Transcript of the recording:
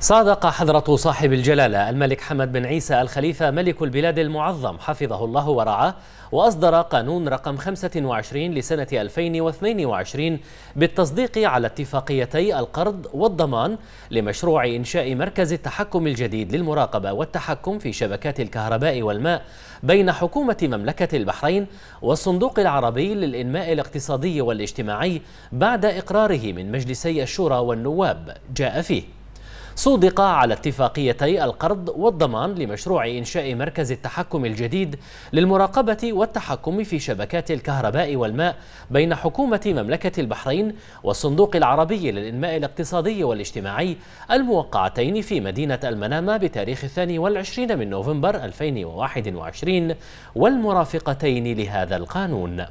صادق حضرة صاحب الجلالة الملك حمد بن عيسى الخليفة ملك البلاد المعظم حفظه الله ورعاه وأصدر قانون رقم 25 لسنة 2022 بالتصديق على اتفاقيتي القرض والضمان لمشروع إنشاء مركز التحكم الجديد للمراقبة والتحكم في شبكات الكهرباء والماء بين حكومة مملكة البحرين والصندوق العربي للإنماء الاقتصادي والاجتماعي بعد إقراره من مجلسي الشورى والنواب. جاء فيه. صودق على اتفاقيتي القرض والضمان لمشروع إنشاء مركز التحكم الجديد للمراقبة والتحكم في شبكات الكهرباء والماء بين حكومة مملكة البحرين والصندوق العربي للإنماء الاقتصادي والاجتماعي الموقعتين في مدينة المنامة بتاريخ الثاني والعشرين من نوفمبر 2021 والمرافقتين لهذا القانون.